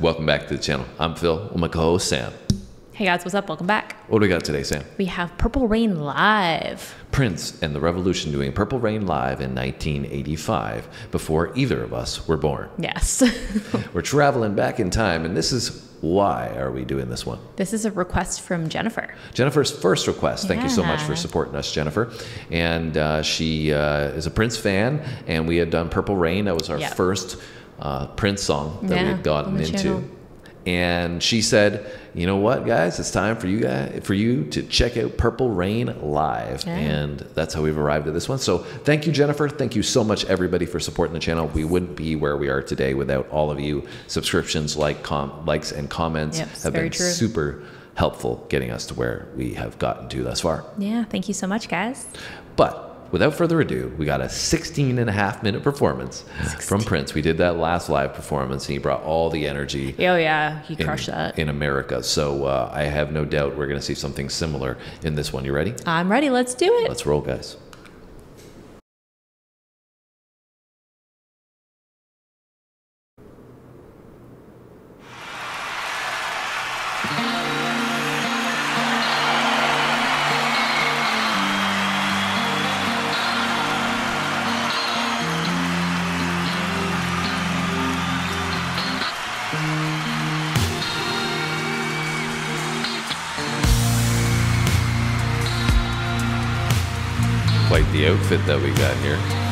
Welcome back to the channel. I'm Phil with my co-host Sam. Hey guys, what's up? Welcome back. What do we got today, Sam? We have Purple Rain live. Prince and the Revolution doing Purple Rain live in 1985 before either of us were born. Yes. We're traveling back in time, and this is why are we doing this one? this is a request from Jennifer. Jennifer's first request. Thank you so much for supporting us, Jennifer. And uh, she uh, is a Prince fan, and we had done Purple Rain. That was our Yep. first uh, Prince song that we had gotten into. channel. And she said, "You know what, guys? It's time for you guys for you to check out Purple Rain live." Yeah. And that's how we've arrived at this one. So thank you, Jennifer. Thank you so much, everybody, for supporting the channel. We wouldn't be where we are today without all of you. Subscriptions, like, com- likes, and comments Yep, have been true. super helpful getting us to where we have gotten to thus far. Yeah, thank you so much, guys. But without further ado, we got a 16 and a half minute performance from Prince. We did that last live performance, and he brought all the energy. Oh yeah, he In, crushed that. in America. So uh, I have no doubt we're going to see something similar in this one. You ready? I'm ready. Let's do it. Let's roll, guys. Quite the outfit that we got here.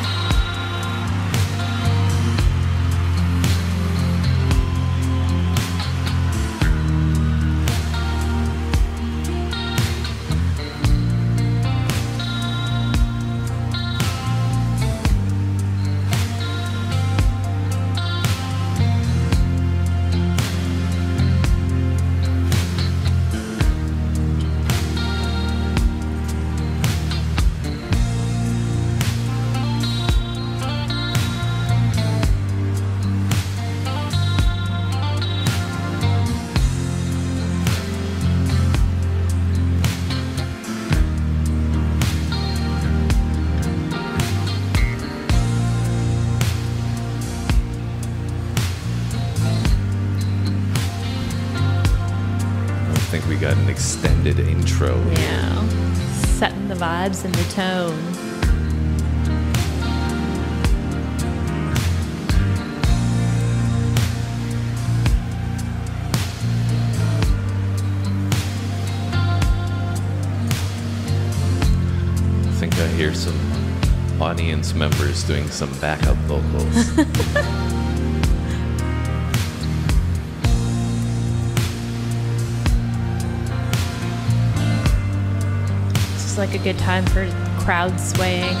Extended intro. Yeah, setting the vibes and the tone. I think I hear some audience members doing some backup vocals. Is like a good time for crowd swaying.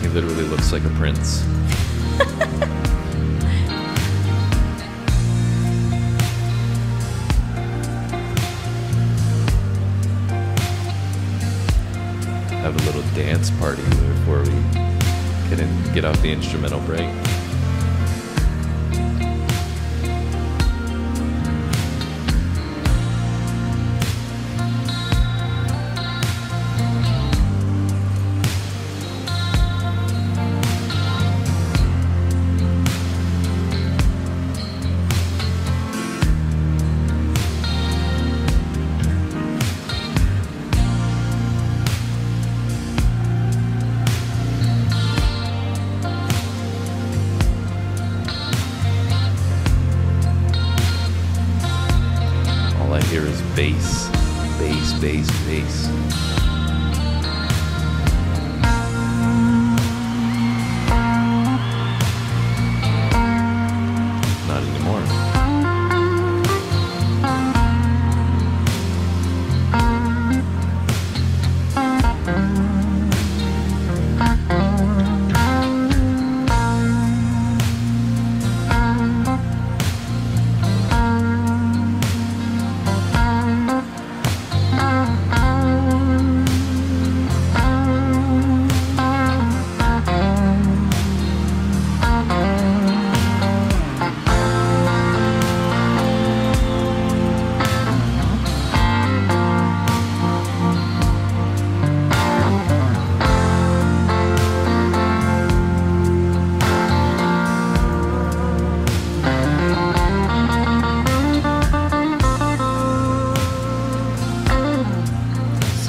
he literally looks like a prince. Dance party before we get in, get off the instrumental break.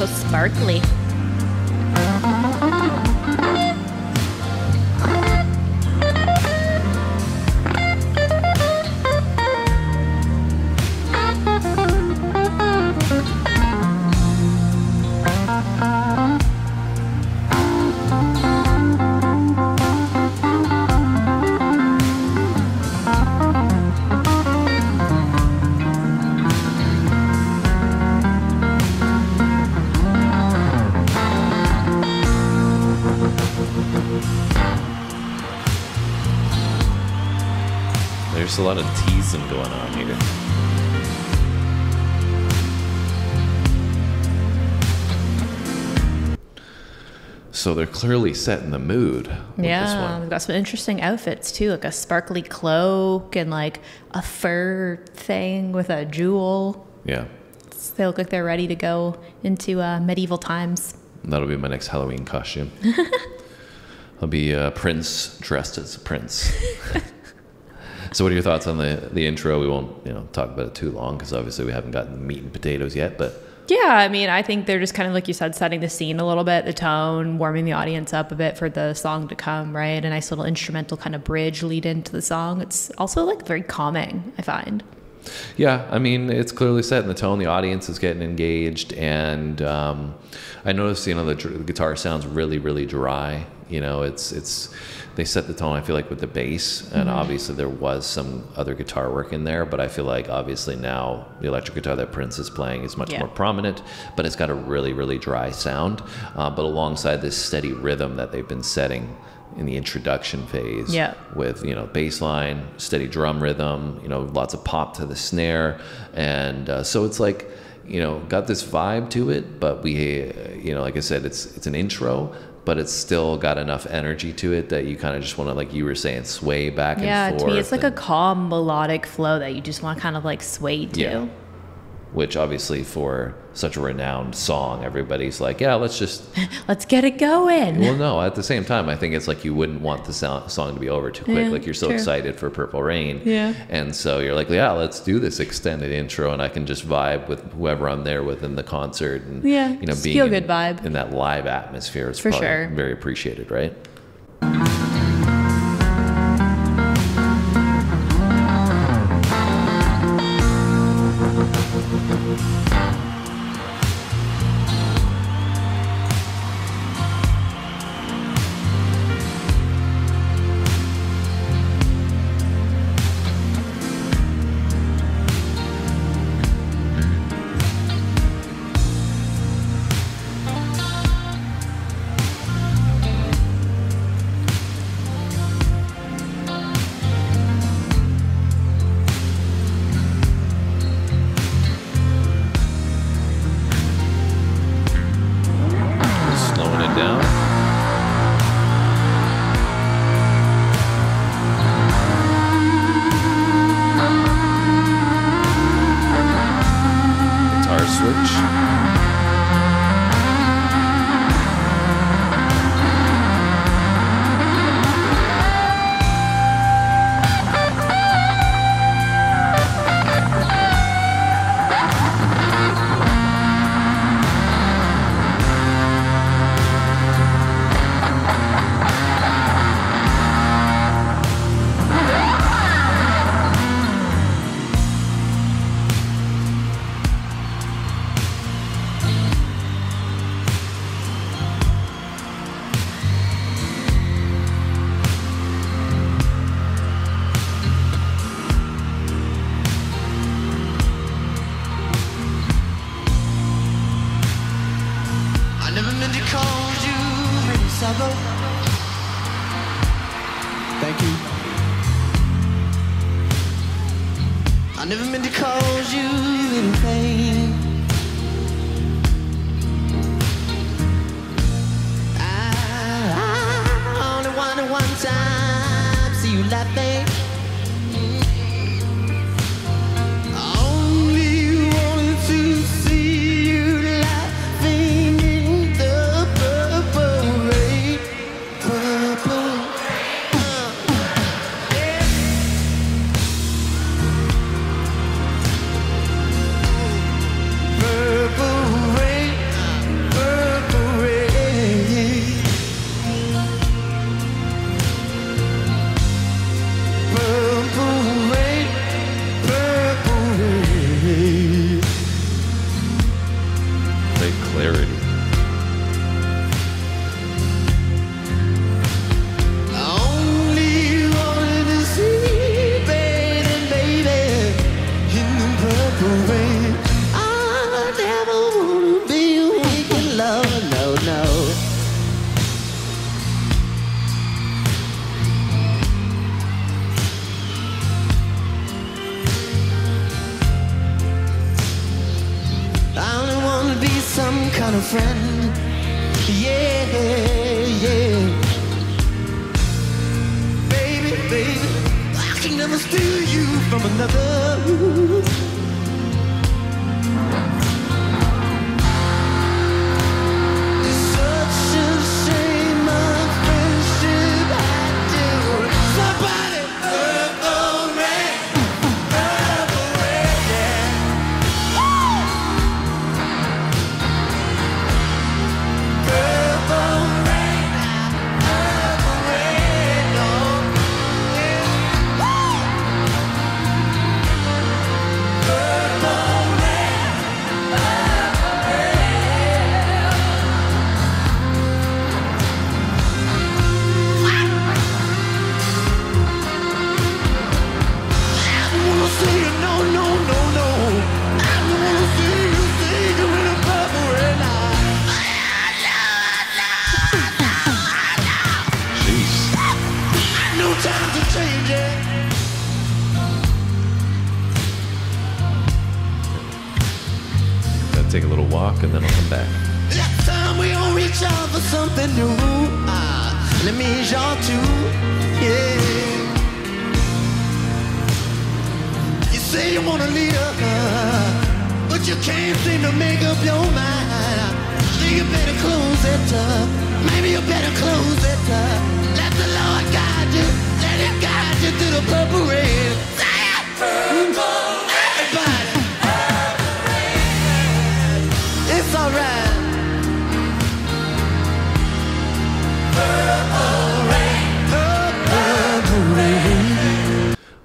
sparkly. So they're clearly setting the mood with this Yeah, one. they've got some interesting outfits too, like a sparkly cloak and like a fur thing with a jewel. Yeah. They look like they're ready to go into uh, medieval times. That'll be my next Halloween costume. I'll be uh, Prince dressed as a prince. so, what are your thoughts on the the intro? We won't, you know, talk about it too long because obviously we haven't gotten the meat and potatoes yet. But Yeah, I mean, I think they're just kind of like you said, setting the scene a little bit, the tone, warming the audience up a bit for the song to come, right? A nice little instrumental kind of bridge lead into the song. It's also like very calming, I find. Yeah, I mean, it's clearly setting the tone. The audience is getting engaged, and um, I noticed, you know, the, the guitar sounds really, really dry. You know, it's it's they set the tone. I feel like with the bass, and obviously there was some other guitar work in there, but I feel like obviously now the electric guitar that Prince is playing is much Yeah. more prominent, but it's got a really, really dry sound. Uh, but alongside this steady rhythm that they've been setting in the introduction phase, Yeah. with you know bass line, steady drum rhythm, you know lots of pop to the snare, and uh, so it's like you know got this vibe to it. But we, you know, like I said, it's it's an intro. But it's still got enough energy to it that you kind of just want to, like you were saying, sway back Yeah, and to forth. me, it's like a calm melodic flow that you just want to kind of like sway to. Yeah. Which obviously for such a renowned song, everybody's like, yeah, let's just. Let's get it going. Well, no, at the same time, I think it's like you wouldn't want the sound, song to be over too quick. Yeah, like you're so true. excited for Purple Rain. Yeah. And so you're like, yeah, let's do this extended intro, and I can just vibe with whoever I'm there with in the concert, and Yeah, you know, being feel in, good vibe. in that live atmosphere is For sure. very appreciated, right? Take a little walk and then I'll come back. Last time we all reach out for something new. Ah, let me y'all too. Yeah. You say you wanna uh, but you can't seem to make up your mind. You better close it up. Maybe you better close it up. Let the Lord guide you. Let Him guide you through the purple rain. Say it. Purple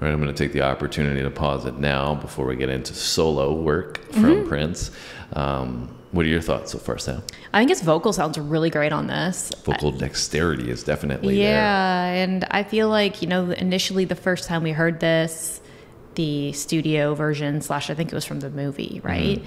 right, I'm going to take the opportunity to pause it now before we get into solo work from Prince. Um, what are your thoughts so far, Sam? I think his vocal sounds really great on this. Vocal dexterity is definitely there. Yeah, and I feel like you know initially the first time we heard this, the studio version slash I think it was from the movie, right?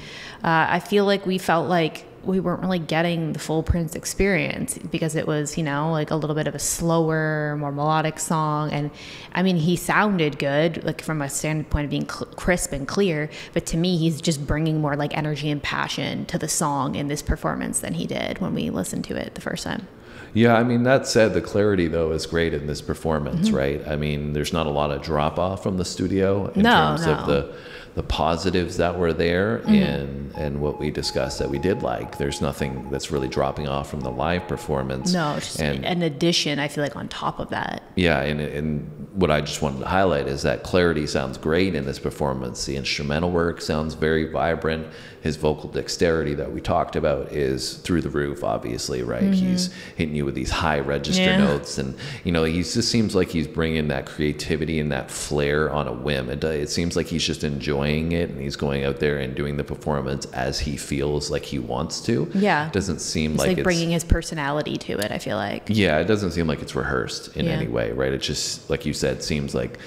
Uh, I feel like we felt like we weren't really getting the full Prince experience because it was you know like a little bit of a slower, more melodic song, and I mean he sounded good like from a standpoint of being cl- crisp and clear, but to me he's just bringing more like energy and passion to the song in this performance than he did when we listened to it the first time. Yeah, I mean, that said, the clarity, though, is great in this performance, Mm-hmm. right? I mean, there's not a lot of drop off from the studio in No, terms no. of the the positives that were there Mm-hmm. and and what we discussed that we did like. There's nothing that's really dropping off from the live performance. No, it's just and an addition. I feel like on top of that. Yeah, and, and what I just wanted to highlight is that clarity sounds great in this performance. The instrumental work sounds very vibrant. His vocal dexterity that we talked about is through the roof, obviously, right? He's hitting you with these high register Mm-hmm. Yeah. notes, and you know, he just seems like he's bringing that creativity and that flair on a whim. It, it seems like he's just enjoying it, and he's going out there and doing the performance as he feels like he wants to. Yeah. it doesn't seem It's like, like, it's bringing his personality to it. I feel like. yeah, it doesn't seem like it's rehearsed in Yeah. any way, right? It just, like you said, seems like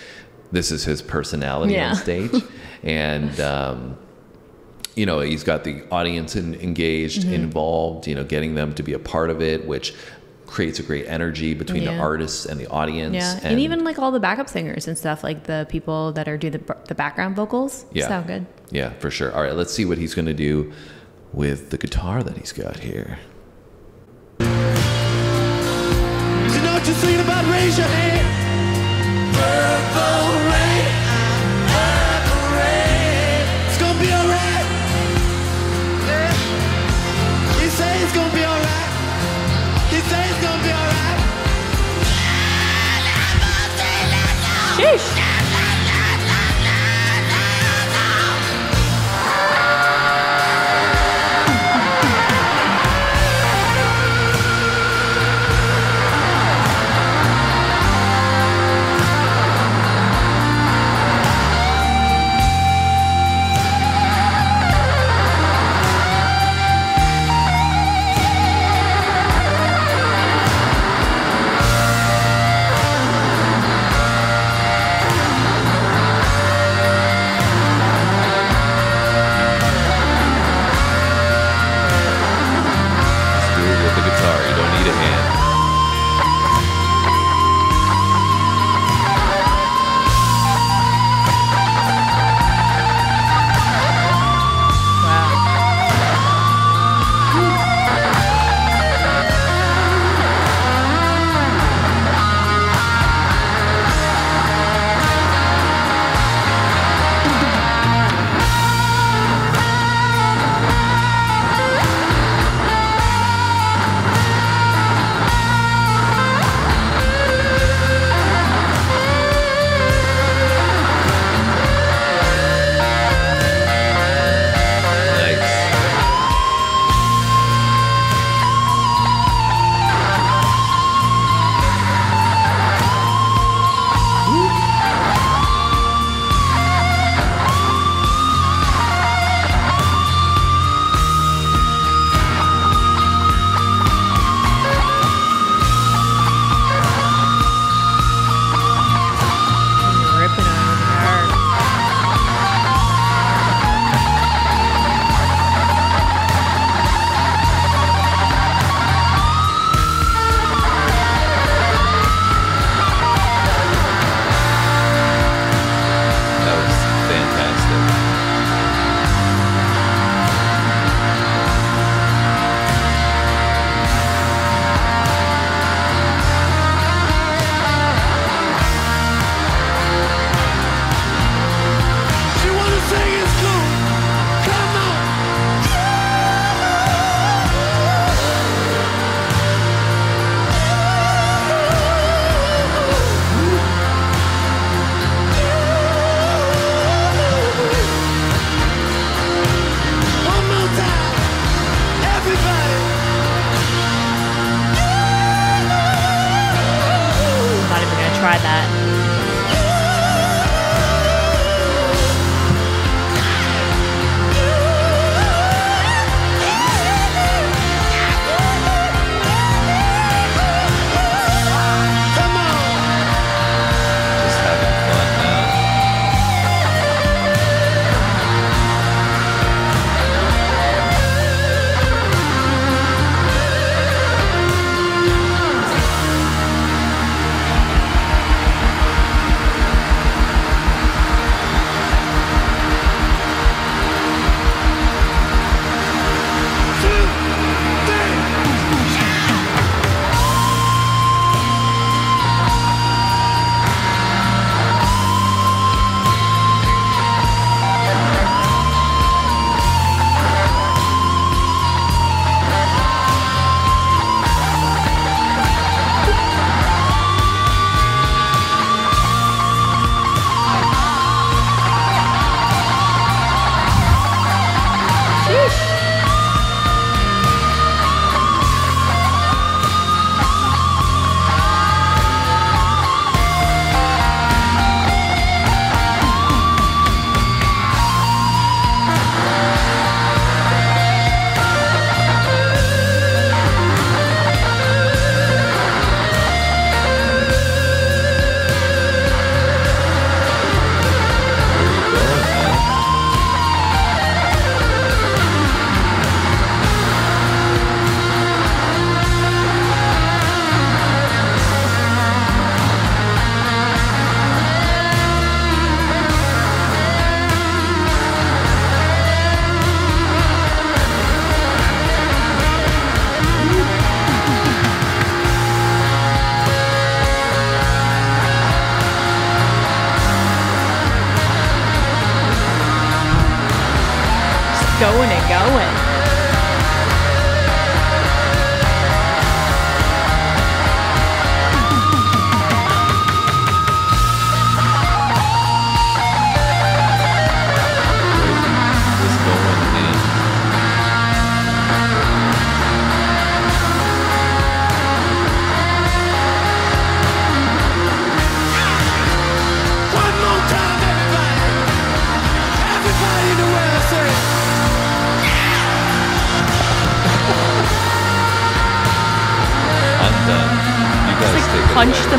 this is his personality Yeah. on stage. and, um, you know, he's got the audience in, engaged, Mm-hmm. involved, you know, getting them to be a part of it, which creates a great energy between the artists and the audience. Yeah, and, even like all the backup singers and stuff, like the people that are do the the background vocals, Yeah. sound good. Yeah, for sure. All right, let's see what he's going to do with the guitar that he's got here. You know what you're singing about? Raise your hand. Purple rain,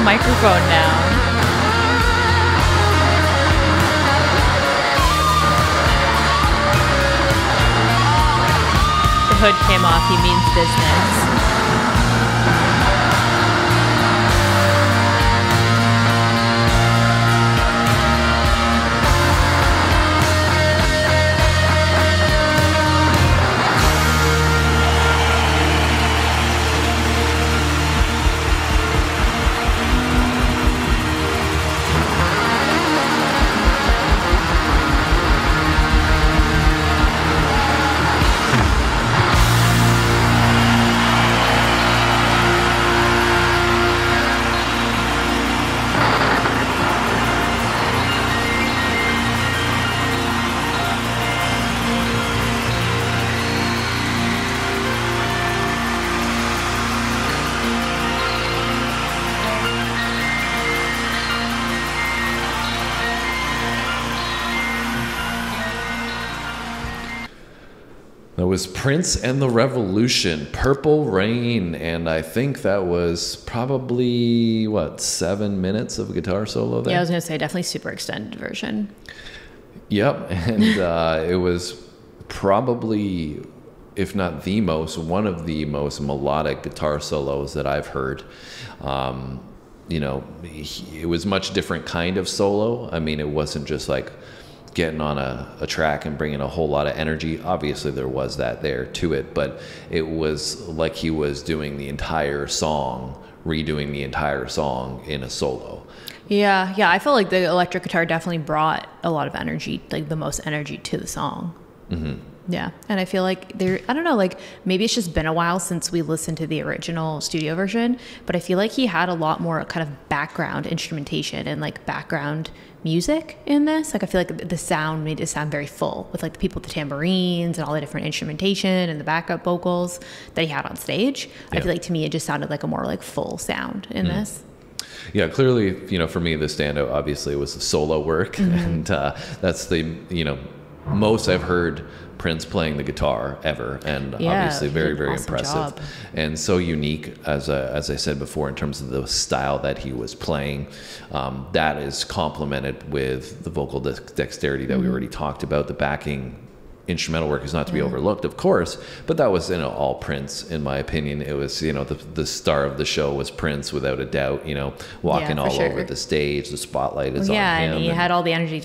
microphone down. The hood came off. He means business. That was Prince and the Revolution, Purple Rain, and I think that was probably what seven minutes of guitar solo there. Yeah, I was gonna say definitely super extended version. Yep, and uh, it was probably, if not the most, one of the most melodic guitar solos that I've heard. Um, you know, it was much different kind of solo. I mean, it wasn't just like getting on a, a track and bringing a whole lot of energy. Obviously, there was that there to it, but it was like he was doing the entire song, redoing the entire song in a solo. Yeah, yeah. I feel like the electric guitar definitely brought a lot of energy, like the most energy to the song. Mm-hmm. Yeah, and I feel like there. I don't know, like maybe it's just been a while since we listened to the original studio version, but I feel like he had a lot more kind of background instrumentation and like background music in this. Like I feel like the sound made it sound very full with like the people with the tambourines and all the different instrumentation and the backup vocals that he had on stage. I feel like to me it just sounded like a more like full sound in this. Yeah, clearly, you know, for me, the standout obviously was the solo work, and uh, that's the you know most I've heard Prince playing the guitar ever, and Yeah, obviously very very awesome impressive job. and so unique as uh, as I said before in terms of the style that he was playing. Um, that is complemented with the vocal dex- dexterity that Mm-hmm. we already talked about. The backing instrumental work is not to be overlooked, of course, but that was you know all Prince in my opinion. It was you know the the star of the show was Prince without a doubt. You know walking for all sure. over the stage, the spotlight is yeah, on him. Yeah, and he and- had all the energy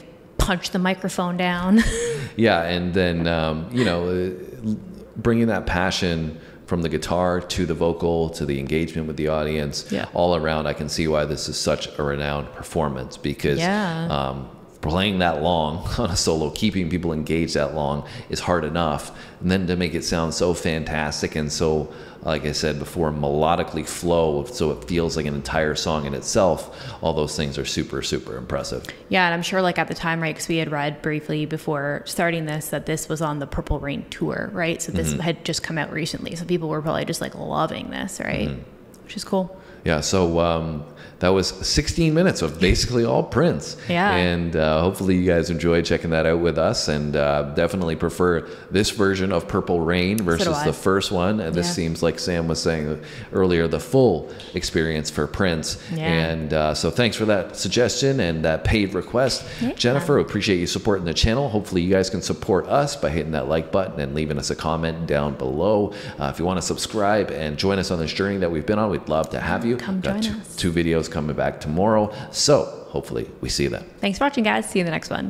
punch the microphone down. yeah, and then um, you know, uh, bringing that passion from the guitar to the vocal to the engagement with the audience, Yeah. all around, I can see why this is such a renowned performance because Yeah. um, playing that long on a solo, keeping people engaged that long is hard enough, and then to make it sound so fantastic and so. Like I said before, melodically flow, so it feels like an entire song in itself. All those things are super, super impressive. yeah, and I'm sure like at the time, right, because we had read briefly before starting this that this was on the Purple Rain tour, right? So this Mm-hmm. had just come out recently, so people were probably just like loving this, right? Mm-hmm. Which is cool. Yeah, so um, that was 16 minutes of basically all Prince. Yeah. And uh, hopefully you guys enjoyed checking that out with us and uh, definitely prefer this version of Purple Rain versus I. the first one. And this Yeah. seems like Sam was saying earlier, the full experience for Prince. Yeah. And uh, so thanks for that suggestion and that paid request. Yeah. Jennifer, appreciate you supporting the channel. Hopefully you guys can support us by hitting that like button and leaving us a comment down below. Uh, if you want to subscribe and join us on this journey that we've been on, we'd love to have you. Come Got join two, us. two videos coming back tomorrow. So hopefully we see you then. Thanks for watching, guys. See you in the next one.